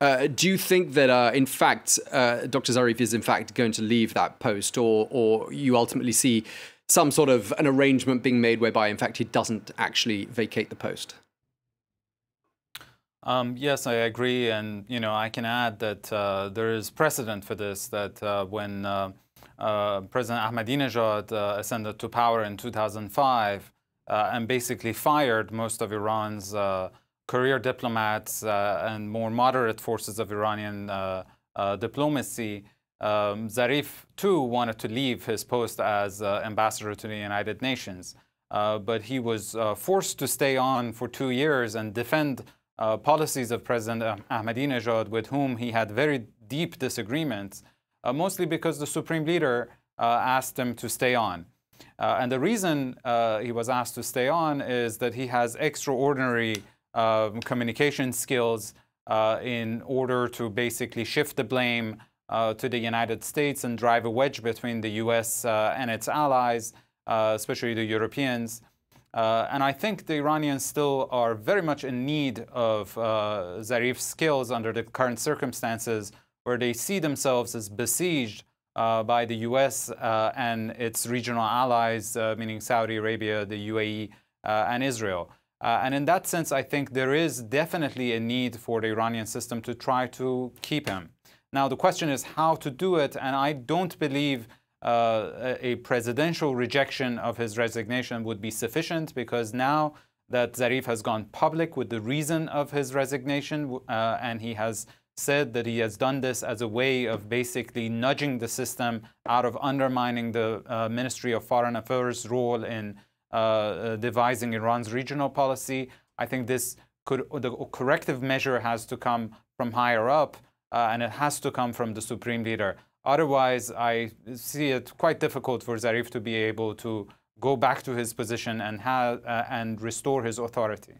Uh, do you think that, uh, in fact, uh, Dr. Zarif is in fact going to leave that post, or, or you ultimately see some sort of an arrangement being made whereby, in fact, he doesn't actually vacate the post? Um, yes, I agree, and you know I can add that uh, there is precedent for this. That uh, when uh, President Ahmadinejad ascended to power in 2005 uh, and basically fired most of Iran's career diplomats and more moderate forces of Iranian diplomacy, um, Zarif too wanted to leave his post as ambassador to the United Nations, but he was forced to stay on for two years and defend uh, policies of President Ahmadinejad with whom he had very deep disagreements, uh, mostly because the supreme leader uh, asked him to stay on. Uh, and the reason uh, he was asked to stay on is that he has extraordinary communication skills in order to basically shift the blame to the United States and drive a wedge between the US and its allies, especially the Europeans. Uh, and I think the Iranians still are very much in need of uh, Zarif's skills under the current circumstances, where they see themselves as besieged uh, by the US uh, and its regional allies, uh, meaning Saudi Arabia, the UAE, uh, and Israel. And in that sense, I think there is definitely a need for the Iranian system to try to keep him. Now, the question is how to do it, and I don't believe uh, a presidential rejection of his resignation would be sufficient because now that Zarif has gone public with the reason of his resignation uh, and he has said that he has done this as a way of basically nudging the system out of undermining the uh, Ministry of Foreign Affairs role in uh, uh, devising Iran's regional policy. I think this could, the corrective measure has to come from higher up uh, and it has to come from the supreme leader. Otherwise, I see it quite difficult for Zarif to be able to go back to his position and, uh, and restore his authority.